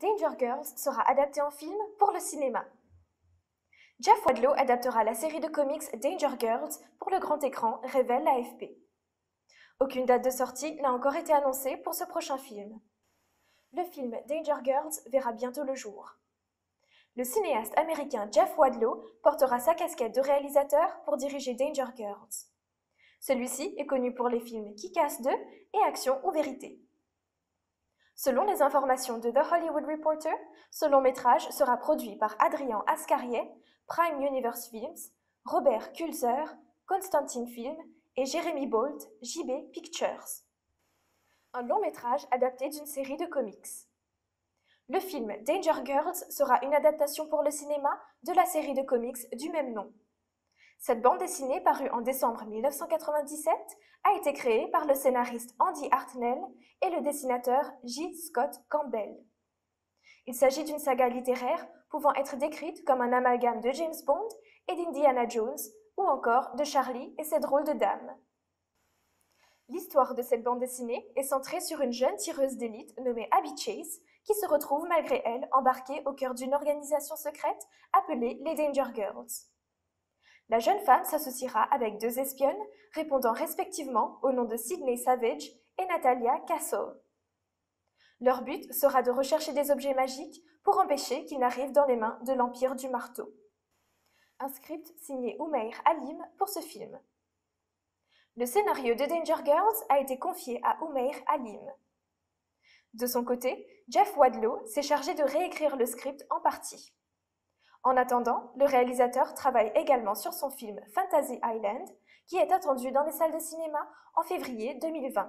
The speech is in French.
Danger Girls sera adapté en film pour le cinéma. Jeff Wadlow adaptera la série de comics Danger Girls pour le grand écran, révèle l'AFP. Aucune date de sortie n'a encore été annoncée pour ce prochain film. Le film Danger Girls verra bientôt le jour. Le cinéaste américain Jeff Wadlow portera sa casquette de réalisateur pour diriger Danger Girls. Celui-ci est connu pour les films Kick-Ass 2 et Action ou Vérité. Selon les informations de The Hollywood Reporter, ce long métrage sera produit par Adrian Ascariet, Prime Universe Films, Robert Kulzer, Constantine Film et Jeremy Bolt, JB Pictures. Un long métrage adapté d'une série de comics. Le film Danger Girls sera une adaptation pour le cinéma de la série de comics du même nom. Cette bande dessinée, parue en décembre 1997, a été créée par le scénariste Andy Hartnell et le dessinateur J. Scott Campbell. Il s'agit d'une saga littéraire pouvant être décrite comme un amalgame de James Bond et d'Indiana Jones, ou encore de Charlie et ses drôles de dames. L'histoire de cette bande dessinée est centrée sur une jeune tireuse d'élite nommée Abby Chase, qui se retrouve malgré elle embarquée au cœur d'une organisation secrète appelée les Danger Girls. La jeune femme s'associera avec deux espionnes répondant respectivement au nom de Sydney Savage et Natalia Castle. Leur but sera de rechercher des objets magiques pour empêcher qu'ils n'arrivent dans les mains de l'Empire du Marteau. Un script signé Umair Halim pour ce film. Le scénario de Danger Girls a été confié à Umair Halim. De son côté, Jeff Wadlow s'est chargé de réécrire le script en partie. En attendant, le réalisateur travaille également sur son film Fantasy Island, qui est attendu dans les salles de cinéma en février 2020.